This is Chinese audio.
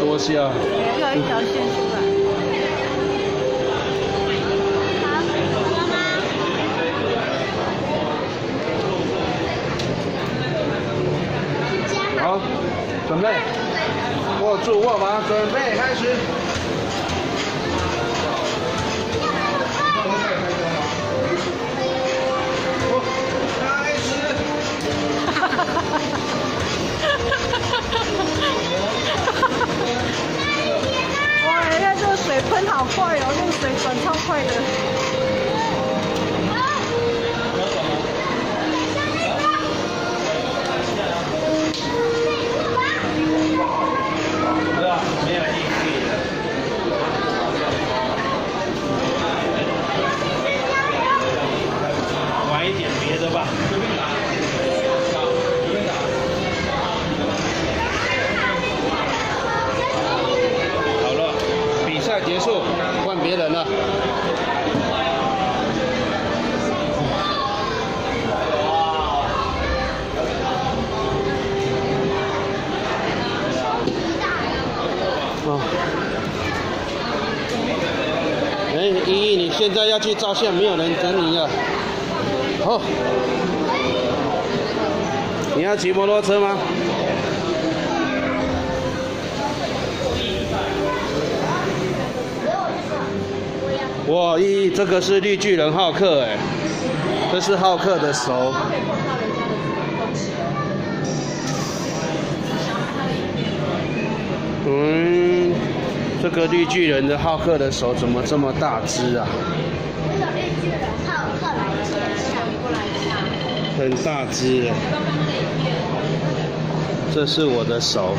多下。有一条线出来。好，准备，握住握把，准备开始。喷好快哦，用水转超快的。结束，换别人了。哦。哎，依依，你现在要去照相，没有人等你了。好。你要骑摩托车吗？哇，咦，这个是绿巨人浩克哎，这是浩克的手。嗯，这个绿巨人的浩克的手怎么这么大只啊？这个绿巨人浩克来过来一下。很大只。这是我的手。